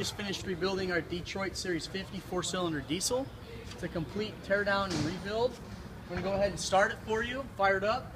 Just finished rebuilding our Detroit Series 50 four-cylinder diesel. It's a complete teardown and rebuild. I'm gonna go ahead and start it for you. Fire it up.